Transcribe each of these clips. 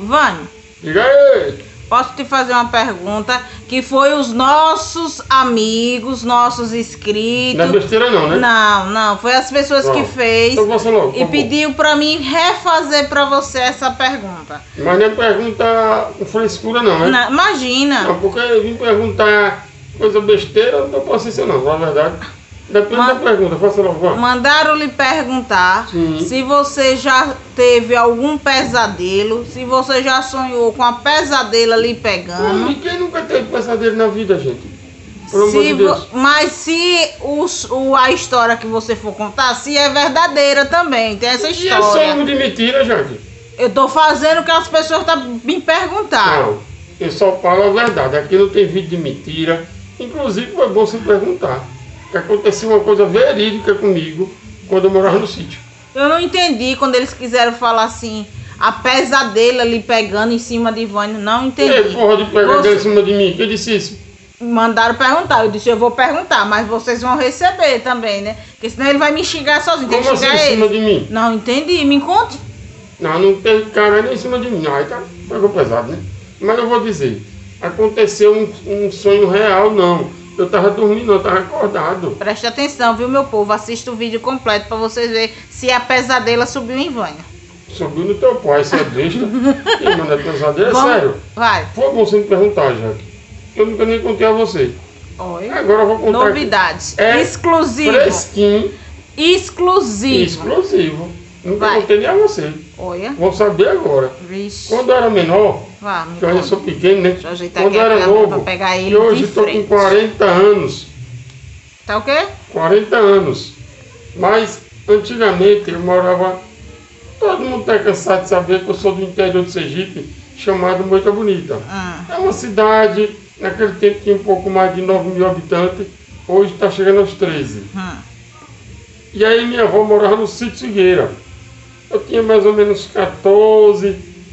Vânio, Diga aí. posso te fazer uma pergunta que foi os nossos amigos, nossos inscritos. Não é besteira não, né? Não, não, foi as pessoas que Não. fez Então você logo, e favor. pediu pra mim refazer pra você essa pergunta. Mas não é pergunta com frescura não, né? Na- imagina. Não, porque eu vim perguntar coisa besteira, não tô paciência não, na verdade. Depende Ma- da pergunta, faça logo. Mandaram lhe perguntar Sim. se você já teve algum pesadelo, se você já sonhou com a pesadela lhe pegando. e quem nunca teve pesadelo na vida, gente? Pelo Se de mas se os- o, a história que você for contar, se é verdadeira também, tem essa E é história. sonho de mentira, gente? Eu tô fazendo o que as pessoas tá me perguntaram. Não, eu só falo a verdade. Aqui não tem vídeo de mentira. Inclusive, foi bom você perguntar. Que aconteceu uma coisa verídica comigo quando eu morava no sítio. Eu não entendi quando eles quiseram falar assim, a pesadela lhe pegando em cima de Vânia. Não entendi. porra de pegar Você- em cima de mim? Quem disse isso? Mandaram perguntar. Eu disse, eu vou perguntar, mas vocês vão receber também, né? Porque senão ele vai me xingar sozinho. Que Como assim em cima de mim? Não entendi, me conte. Não, não tem cara nem em cima de mim. Não, aí tá, pegou pesado, né? Mas eu vou dizer, aconteceu um, um sonho real, não. Eu tava dormindo, eu tava acordado. Preste atenção, viu, meu povo? Assista o vídeo completo pra vocês verem se a pesadela subiu em Vânia. Subiu no teu pai, você é besta. Quem manda pesadelo? É Vamos- sério. Vai. Foi bom você me perguntar, Jaque. Eu nunca nem contei a você. Oi. Agora eu vou contar aqui. Novidades. É Exclusivo. Fresquinho Exclusivo. Exclusivo. Nunca Vai. contei nem a você. Olha. Vou saber agora. Vixe. Quando eu era menor, Vá, que eu ainda conta. sou pequeno, né? Quando eu era novo, pegar ele e hoje estou com frente. 40 anos. Tá o quê? 40 anos. Mas antigamente eu morava. Todo mundo está cansado de saber que eu sou do interior de Sergipe, chamado Moita Bonita. Hum. É uma cidade, naquele tempo tinha um pouco mais de 9 mil habitantes, hoje está chegando aos 13. Hum. E aí minha avó morava no sítio Figueira. Eu tinha mais ou menos 14,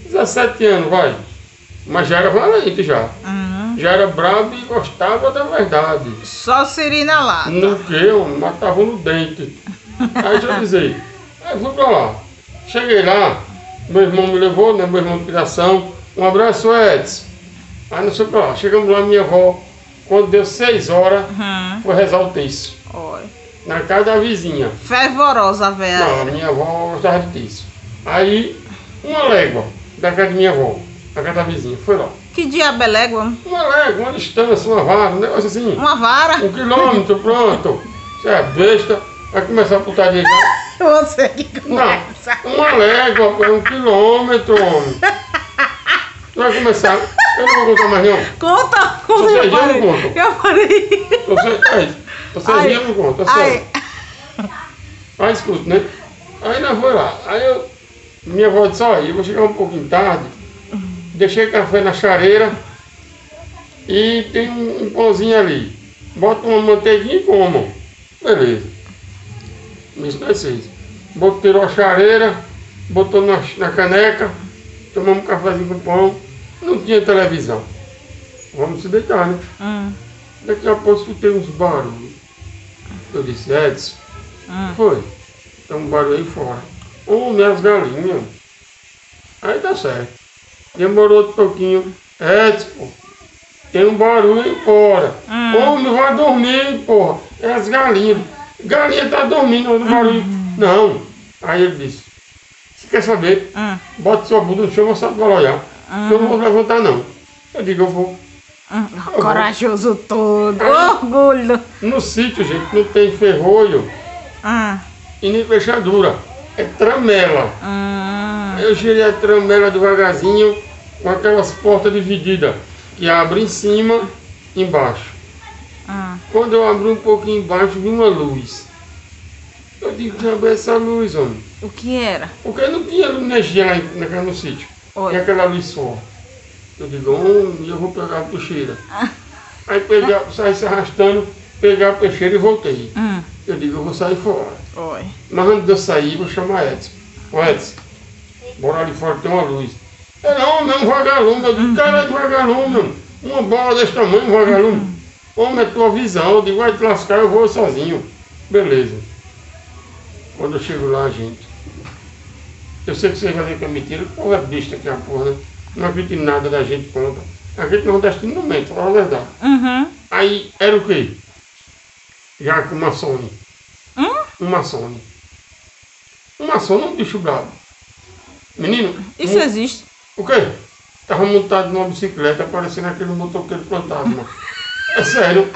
17 anos, vai. Mas já era valente já. Hum. Já era brabo e gostava da verdade. Só sirina lá. No que, homem? Matava no dente. Aí já dizer, aí fui pra lá. Cheguei lá, meu irmão me levou, né? Meu irmão de criação. Um abraço, Edson. Aí não sei pra lá. Chegamos lá, minha avó, quando deu seis horas, Hum. foi rezar o terço. Oi. Na casa da vizinha. Fervorosa, Não, velho. a minha avó gostava terço. Aí, uma légua da casa de minha avó, da casa da vizinha, foi lá. Que diabo é légua? Uma légua, uma distância, uma vara, um negócio assim. Uma vara? Um quilômetro, pronto. Você é besta, vai começar a putaria já. Você que Não, começa. uma légua, é um quilômetro, homem. Vai começar. Eu não vou contar mais não. Conta, conta. Você eu já não parei. Eu parei. Você, aí, você Ai. ria, eu não conta, é Ai. Aí escuta, né? Aí nós foi lá. Aí eu, minha avó disse, olha, eu vou chegar um pouquinho tarde. Deixei café na chareira e tem um, um pãozinho ali. Bota uma manteiguinha e comam. Beleza. Isso nós fez. Botou, tirou a chareira, botou na, na caneca, tomamos um cafezinho com pão. Não tinha televisão. Vamos se deitar, né? hum, Daqui a pouco escutei uns barulhos. Eu disse, Edson, hum. foi. Tem um barulho aí fora. Ô, minhas galinhas. Aí tá certo. Demorou outro pouquinho. Edson, tem um barulho aí fora. Hum. Homem, vai dormir, porra. É as galinhas. Galinha tá dormindo, olha o barulho. Não. Aí ele disse, você quer saber? Hum, Bota sua bunda no chão, você vai olhar. Eu não vou levantar, não. Eu digo, eu vou. Hum. Corajoso todo. Orgulho. No sítio, gente, não tem ferrolho Hum, e nem fechadura. É tramela. hum. Eu girei a tramela devagarzinho com aquelas portas divididas que abre em cima e embaixo. Quando eu abri um pouquinho embaixo, vi uma luz. Eu digo, que essa luz, homem? O que era? Porque não tinha energia lá naquela no sítio. Oi. E aquela luz só. Eu digo, homem, eu vou pegar a peixeira. Aí peguei, saí se arrastando, peguei a peixeira e voltei. Hum. Eu digo, eu vou sair fora. Oi. Mas antes de eu sair, vou chamar Edson. Ô Edson, bora ali fora, tem uma luz. É não, não, um vagalume. Eu digo, cara, é de vagalume. Uma bola desse tamanho, um vagalume. Homem, é tua visão. Eu digo, vai te lascar, eu vou sozinho. Beleza. Quando eu chego lá, gente, Eu sei que vocês vão ver que é mentira, povo é besta que é a porra, né? Não acredito em nada da gente conta. A gente nordestino não mente, fala a verdade. Uhum. Aí era o quê? Já com uma Sony. Hum? Uma Sony. Uma Sony é um bicho bravo. Menino, Isso mu- existe. o quê? Tava montado numa bicicleta, parecendo aquele motoqueiro fantasma. É sério.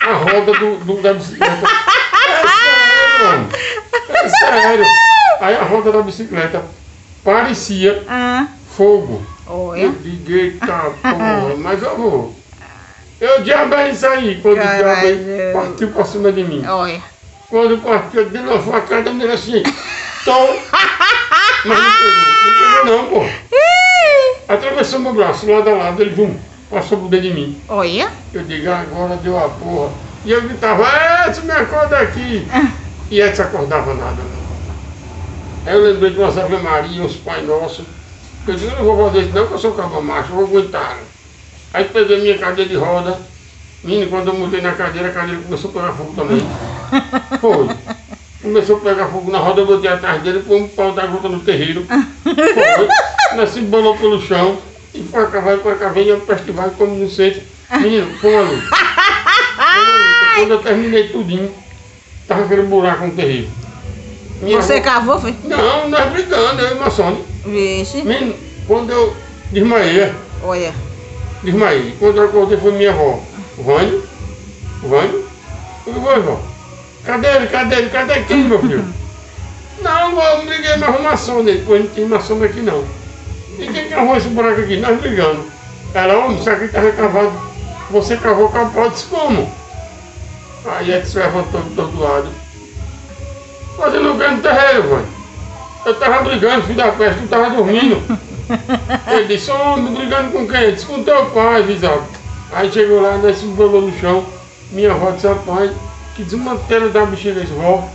A roda do, do- da bicicleta. É sério, mano. É sério. Aí a roda da bicicleta parecia Ah, fogo. Olha. Eu digo, eita porra, mas eu vou. Eu diabo é isso aí, quando o diabo Caralho. partiu pra cima de mim. Olha. Quando partiu, eu dei uma facada nele assim, tom. Mas não pegou, não pegou não, pô. Atravessou meu braço, lado a lado, ele, vum, passou por dentro de mim. Olha. Eu digo, agora deu a porra. E eu gritava, Edson, me acorda aqui. E Edson acordava nada. não. Aí eu lembrei de umas Ave Maria, os Pai Nosso. Eu disse, eu não vou fazer isso não, que eu sou cabo macho, eu vou aguentar. Aí peguei minha cadeira de roda. Menino, quando eu mudei na cadeira, a cadeira começou a pegar fogo também. Foi. Começou a pegar fogo na roda, eu botei atrás dele, pôs um pau da gota no terreiro. Foi. Nós se embolou pelo chão. E foi cá, vai pra cá, vem, eu peste vai, como no centro. Menino, foi uma luta. Quando eu terminei tudinho, tava aquele buraco no terreiro. Minha Você avó- cavou, foi? Não, nós brigando, eu e Sônia. Vixe. Quando eu desmaiei, Olha. desmaiei. Quando eu acordei foi minha avó. Vânio, Vânio, eu digo, "Oi, vó, cadê ele, cadê ele, cadê quem, meu filho? não, vó, eu briguei na arrumação dele, pois não tem maçã aqui não. E quem cavou esse buraco aqui? Nós brigando. Ela, homem, isso aqui estava cavado. Você cavou com a pau, disse como? Aí é que se levantou do todo lado. Fazendo o ganho no terreiro, Vânio. Eu tava brigando, filho da peste, tu tava dormindo. Ele disse, homem, brigando com quem? Eu disse, com teu pai, visado. Aí chegou lá, nós se embolou no chão. Minha avó disse, rapaz, que desmanteira da bexiga esse vó.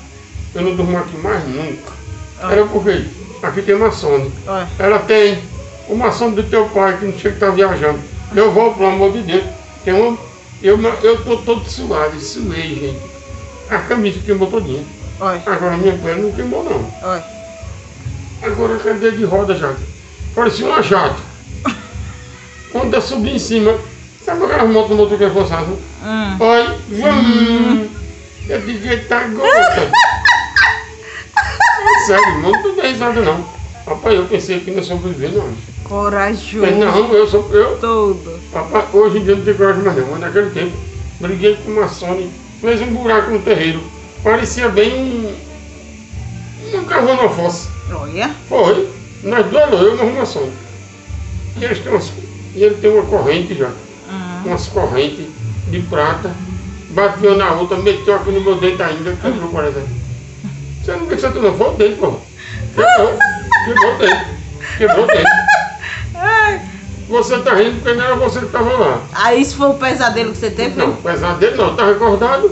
Eu não durmo aqui mais nunca. Era porque aqui tem uma sonda. Olha. Ela tem uma sonda do teu pai que não chega que tá viajando. Eu vou, pelo amor de Deus. Tem uma, eu, eu tô todo suado, suei, gente. A camisa queimou todinha. Agora minha pele não queimou não. Agora cadeia de roda já. Parecia uma jato. Quando eu subi em cima, sabe aquelas motos motor que é forçada? Hum. Olha, vum, eu digo, eita gota. É Sério, não dando risada não. Rapaz, eu pensei que não sobreviver não. Corajoso. Mas não, eu sou eu. Todo. Rapaz, hoje em dia não tenho coragem mais não, mas naquele tempo briguei com uma Sony, fez um buraco no terreiro. Parecia bem um. um cavalo na fossa. Olha. Foi. Nós duelou, eu e uma Sony. E eles têm umas, e ele tem uma corrente já, Hum. umas correntes de prata, bateu na outra, meteu aqui no meu dente ainda, quebrou por exemplo. Você não vê que você não foi o dente, porra. Quebrou, quebrou o dente. Quebrou o dente. Você tá rindo porque não era você que estava lá. Aí isso foi o pesadelo que você teve? Não, apesar dele não, tá recordado?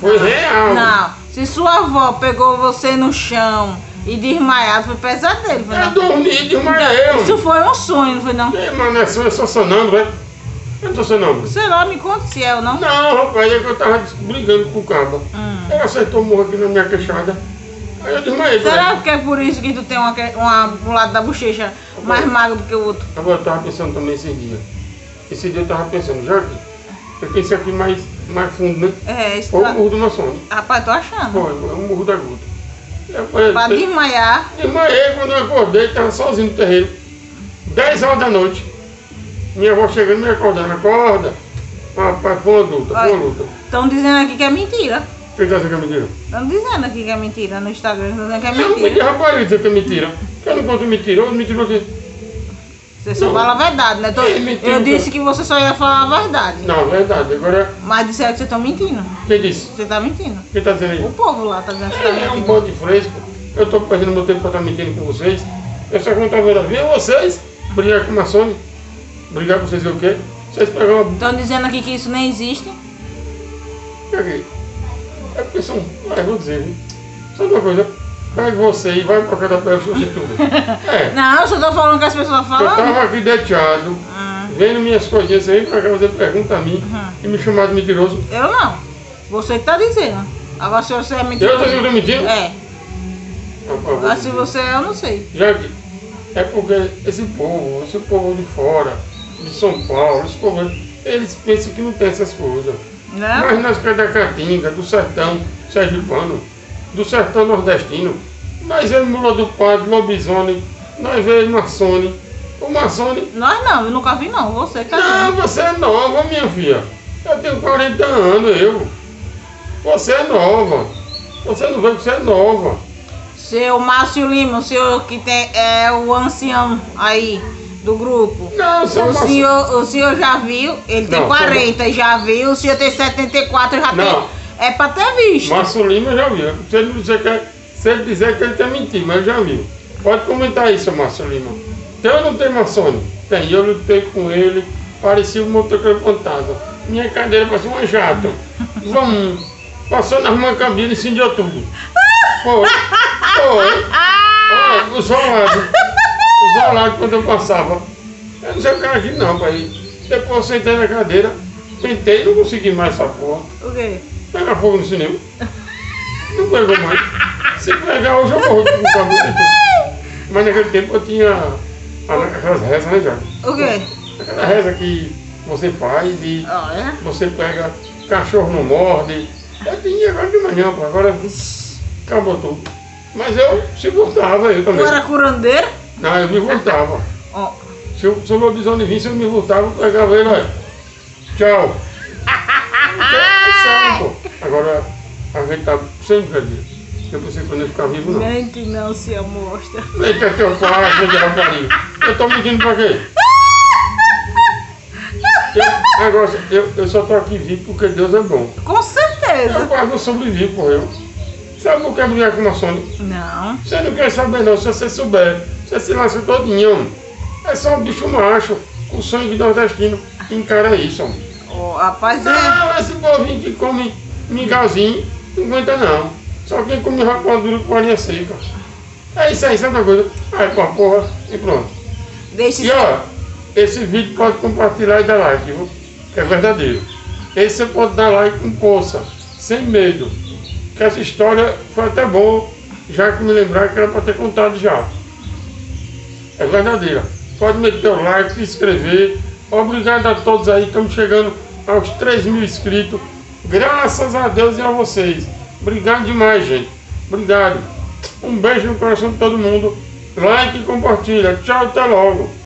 Foi real. Não. Se sua avó pegou você no chão e desmaiado, foi pesadelo. Foi Eu não? dormi, desmaiei. Isso foi um sonho, não foi não? Ei, mano, é só, eu sou sonâmbulo, é? Eu não tô sonâmbulo. Sei lá, me conta se é ou não. Não, rapaz, é que eu tava brigando com o cabo. Hum. Ele acertou o morro aqui na minha queixada. Aí eu desmaiei. Será velho. que é por isso que tu tem uma, uma, um lado da bochecha mais magro do que o outro? Agora eu tava pensando também esse dia. Esse dia eu tava pensando, já que eu pensei aqui mais, mais fundo, né? É, isso Foi o tá... murro do maçom. Rapaz, tô achando. Foi, foi o murro da gota. Eu falei, Pra desmaiar. Desmaiei quando eu acordei, estava sozinho no terreiro. 10 horas da noite. Minha avó chegando me acordando, acorda. Rapaz, uma luta, uma luta. Estão dizendo aqui que é mentira. Quem tá dizendo que é mentira? Estão dizendo aqui que é mentira no Instagram. Estão dizendo que é Eu não mentira. rapaz, eu dizer que é mentira. Eu não conto mentira, eu mentira aqui. Você só Não. fala a verdade, né? Tô-. Eu disse que você só ia falar a verdade. Não, verdade. Agora, Mas disseram que você tá mentindo. quem disse? Você tá mentindo. Quem tá dizendo O aí? povo lá tá dizendo que você tá É, é um mentindo. bando de fresco. Eu tô perdendo meu tempo pra estar mentindo com vocês. Eu só conto a verdade. Viu vocês? Brigar com uma Sony. Brigar com vocês é o quê? Vocês pegam uma Estão dizendo aqui que isso nem existe. Peguei. É porque são. É, vou dizer, viu? Sabe uma coisa? Pega você e vai pra cada pé o seu tudo. É. Não, eu só tô falando que as pessoas Eu falam. tava aqui deteado, Ah, vendo minhas coisinhas aí, pra cá você pergunta a mim e me chamar de mentiroso. eu não. Você que tá dizendo. Agora se você é Eu tô mentiroso. mentindo? É. a favor Mas de se você é, eu não sei. Já que é porque esse povo, esse povo de fora, de São Paulo, esse povo, eles pensam que não tem essas coisas. Né? Mas nós que é da Caatinga, do sertão sergipano, do sertão nordestino, nós vemos mula do padre, lobisomem, nós vemos maçone. O maçone, Nós não, eu nunca vi não. Você que não, você é nova, minha filha. Eu tenho 40 anos, eu. Você é nova. Você não vê que você é nova. Seu Márcio Lima, o senhor que tem, é o ancião aí do grupo. Não, seu O senhor, o senhor já viu, ele tem Não, 40, já viu, o senhor tem 74, já Não. tem. É pra ter visto. Márcio Lima já viu. Se ele, dizer que, se ele dizer que ele tem mentido, mas já viu. Pode comentar isso, Márcio Lima. Tem ou não tem maçone? Tem. Eu lutei com ele, parecia um motoqueiro fantasma. Minha cadeira parecia uma jato. Vamos. Passou nas mancambinas e incendiou tudo. Foi. Foi. Olha, os rolados. Os rolados quando eu passava. Eu não sei o que era aqui não, pai. Depois eu sentei na cadeira, tentei, não consegui mais essa porra. O quê? Pega fogo no cinema. Não pegou mais. Se pegar hoje eu morro com o tudo. Mas naquele tempo eu tinha aquelas rezas, né, já? O quê? Aquela reza que você faz e Olha. você pega, cachorro não morde. Eu tinha agora de manhã, pô, agora acabou tudo. Mas eu se voltava, eu Tu também. era curandeiro? Não, eu me voltava. Ó. Se o, se o lobisomem visse, eu me voltava, eu pegava ele, olha. Tchau. É sério, pô. Agora, a gente tá sem brincadeira. Eu que eu não ia ficar vivo, não. Nem que não se amostra. Eita, teu pai, meu devagarinho. Eu tô mentindo pra quê? Eu, agora, eu, eu só tô aqui vivo porque Deus é bom. Com Eu certeza. quase não sobrevivi, pô, eu. Sabe não quer brigar com Sônia? Não. Você não quer saber não, se você souber, você se lasca todinho. É só um bicho macho, com sangue nordestino, que encara isso, homem. Ó, rapaz, é. Não, esse povinho que come mingauzinho, não aguenta não. Só quem come rapadura com farinha seca. É isso aí, sabe uma coisa? Aí, pô, porra, e pronto. Deixa E ó, esse vídeo pode compartilhar e dar like, viu? Que é verdadeiro. Esse você pode dar like com força, sem medo. Que essa história foi até boa, já que me lembrar que era para ter contado já. É verdadeira. Pode meter o like, se inscrever. Obrigado a todos aí, estamos chegando aos 3 mil inscritos. Graças a Deus e a vocês. Obrigado demais, gente. Obrigado. Um beijo no coração de todo mundo. Like e compartilha. Tchau, até logo.